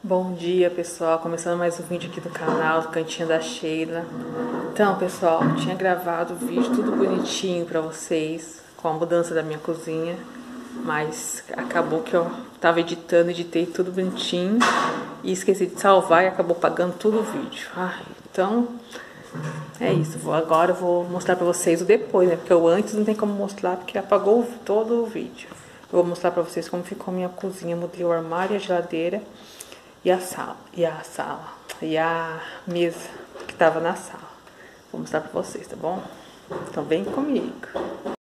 Bom dia pessoal, começando mais um vídeo aqui do canal, do Cantinho da Sheila. Então pessoal, tinha gravado o vídeo tudo bonitinho pra vocês Com a mudança da minha cozinha Mas acabou que eu tava editando, editei tudo bonitinho E esqueci de salvar e acabou pagando tudo o vídeo. Ah, Então, é isso, vou, agora eu vou mostrar pra vocês o depois, né? Porque o antes não tem como mostrar porque apagou todo o vídeo. Eu vou mostrar pra vocês como ficou minha cozinha. Mudei o armário e a geladeira e a sala, e a sala, e a mesa que estava na sala. Vou mostrar para vocês, tá bom? Então vem comigo.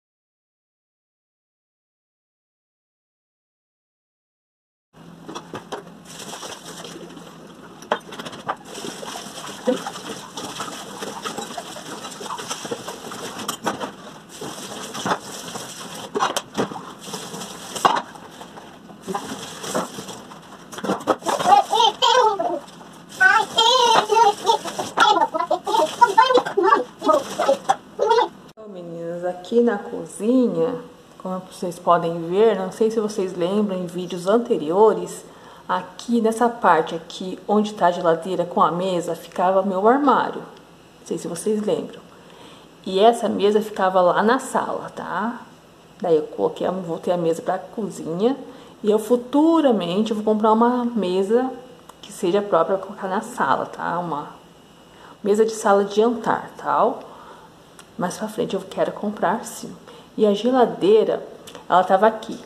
Aqui na cozinha, como vocês podem ver, não sei se vocês lembram em vídeos anteriores, aqui nessa parte aqui, onde está a geladeira com a mesa, ficava meu armário. Não sei se vocês lembram. E essa mesa ficava lá na sala, tá? Daí eu coloquei, voltei a mesa para a cozinha. E eu futuramente vou comprar uma mesa que seja própria para colocar na sala, tá? Uma mesa de sala de jantar, tal. Mais pra frente eu quero comprar sim. E a geladeira, ela tava aqui,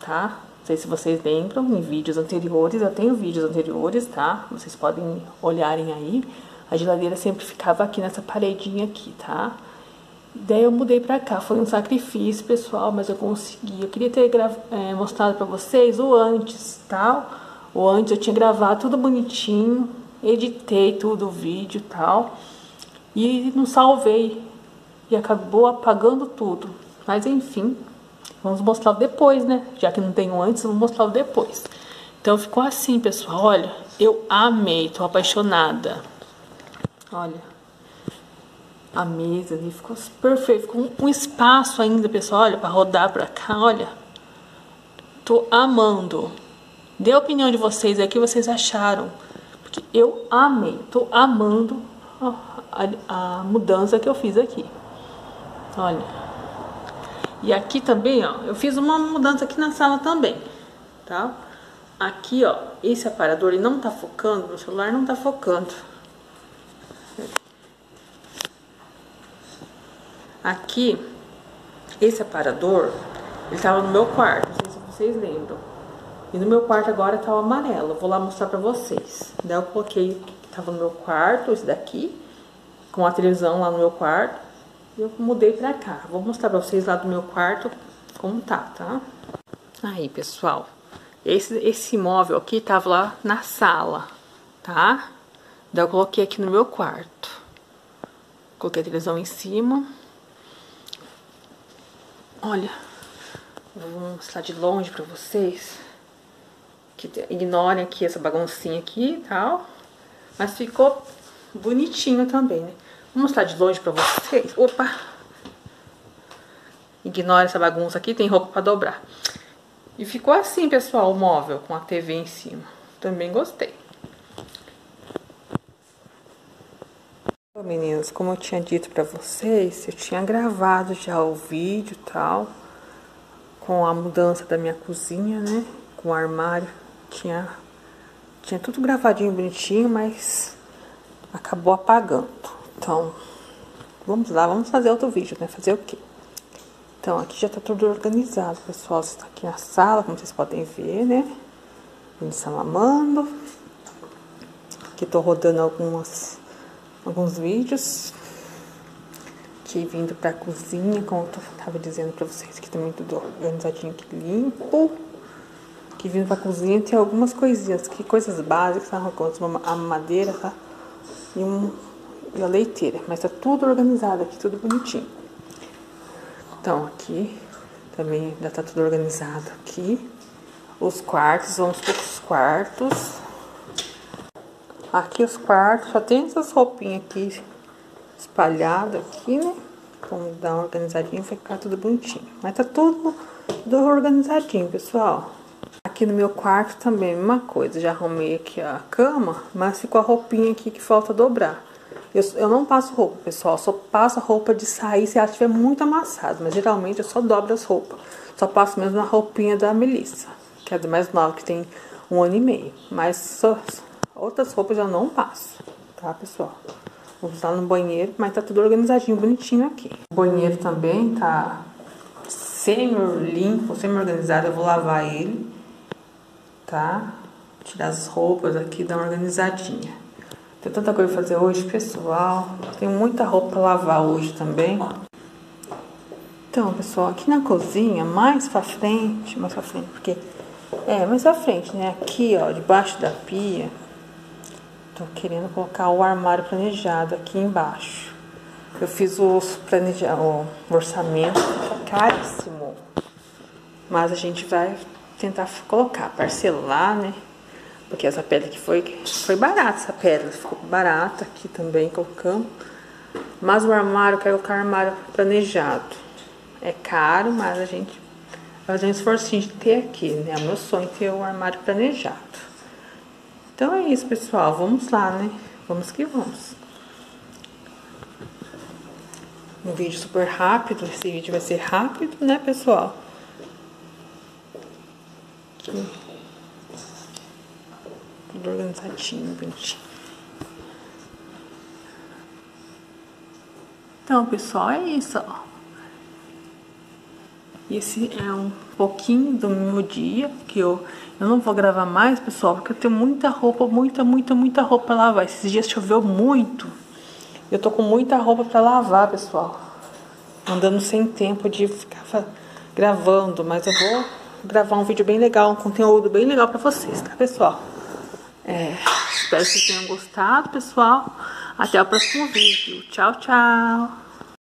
tá? Não sei se vocês lembram, em vídeos anteriores, eu tenho vídeos anteriores, tá? Vocês podem olharem aí. A geladeira sempre ficava aqui nessa paredinha aqui, tá? Daí eu mudei pra cá, foi um sacrifício, pessoal, mas eu consegui. Eu queria ter é, mostrado pra vocês o antes, tal. Tá? O antes eu tinha gravado tudo bonitinho, editei tudo o vídeo tal. E não salvei e acabou apagando tudo. Mas enfim, vamos mostrar depois, né? Já que não tenho antes, vamos mostrar depois. Então ficou assim, pessoal. Olha, eu amei, tô apaixonada. Olha, a mesa ali ficou perfeito, ficou um espaço ainda, pessoal. Olha, para rodar para cá, olha. Tô amando. Dê a opinião de vocês aí, o que vocês acharam. Porque eu amei, tô amando a, a, a mudança que eu fiz aqui. Olha. E aqui também, ó, eu fiz uma mudança aqui na sala também, tá? Aqui, ó, esse aparador ele não tá focando, meu celular não tá focando. Aqui, esse aparador, ele tava no meu quarto, não sei se vocês lembram. E no meu quarto agora tá o amarelo, vou lá mostrar pra vocês. Daí eu coloquei que tava no meu quarto, esse daqui, com a televisão lá no meu quarto eu mudei pra cá. Vou mostrar pra vocês lá do meu quarto como tá, tá? Aí, pessoal. Esse, esse móvel aqui tava lá na sala, tá? Daí eu coloquei aqui no meu quarto. Coloquei a televisão em cima. Olha, vou mostrar de longe pra vocês. Que ignorem aqui essa baguncinha aqui e tal. Mas ficou bonitinho também, né? Vou mostrar de longe pra vocês. Opa! Ignora essa bagunça aqui, tem roupa pra dobrar. E ficou assim, pessoal, o móvel, com a TV em cima. Também gostei. Meninas, como eu tinha dito pra vocês, eu tinha gravado já o vídeo e tal, com a mudança da minha cozinha, né? Com o armário. Tinha, tinha tudo gravadinho, bonitinho, mas acabou apagando. Então, vamos lá, vamos fazer outro vídeo, né? Fazer o quê? Então, aqui já tá tudo organizado, pessoal. Está aqui a sala, como vocês podem ver, né? Eles estão amando. Aqui tô rodando algumas, alguns vídeos. Aqui vindo pra cozinha, como eu tava dizendo pra vocês, aqui também tudo organizadinho aqui, limpo. Aqui vindo pra cozinha tem algumas coisinhas, que coisas básicas, tá? A madeira, tá? E um a leiteira. Mas tá tudo organizado aqui, tudo bonitinho. Então, aqui também já tá tudo organizado aqui. Os quartos, vamos para os quartos. Aqui os quartos, só tem essas roupinhas aqui espalhadas aqui, né? Vamos dar uma organizadinha, vai ficar tudo bonitinho. Mas tá tudo, tudo organizadinho, pessoal. Aqui no meu quarto também, mesma coisa. Já arrumei aqui a cama, mas ficou a roupinha aqui que falta dobrar. Eu, eu não passo roupa, pessoal. Só passo a roupa de sair se ela estiver muito amassada. Mas geralmente eu só dobro as roupas. Só passo mesmo na roupinha da Melissa, que é a mais nova, que tem um ano e meio. Mas só, outras roupas eu não passo, tá, pessoal? Vou usar no banheiro, mas tá tudo organizadinho, bonitinho aqui. O banheiro também tá semi-limpo, semi-organizado. Eu vou lavar ele, tá? Tirar as roupas aqui, dar uma organizadinha. Tem tanta coisa pra fazer hoje, pessoal. Tem muita roupa pra lavar hoje também. Então, pessoal, aqui na cozinha, mais pra frente, mais pra frente, porque... É, mais pra frente, né? Aqui, ó, debaixo da pia, tô querendo colocar o armário planejado aqui embaixo. Eu fiz os planeja o orçamento, tá caríssimo. Mas a gente vai tentar colocar, parcelar, né? Porque essa pedra aqui foi, foi barata, essa pedra ficou barata aqui também, colocamos. Mas o armário, eu quero colocar armário planejado. É caro, mas a gente fazer um esforcinho de ter aqui, né? É o meu sonho ter o armário planejado. Então é isso, pessoal. Vamos lá, né? Vamos que vamos. Um vídeo super rápido. Esse vídeo vai ser rápido, né, pessoal? Aqui. Tudo organizadinho, bonitinho. Então, pessoal, é isso, ó. Esse é um pouquinho do meu dia, que eu, eu não vou gravar mais, pessoal, porque eu tenho muita roupa, muita, muita, muita roupa pra lavar. Esses dias choveu muito. Eu tô com muita roupa pra lavar, pessoal. Andando sem tempo de ficar gravando, mas eu vou gravar um vídeo bem legal, um conteúdo bem legal pra vocês, tá, pessoal? É, espero que vocês tenham gostado, pessoal. Até o próximo vídeo. Tchau, tchau.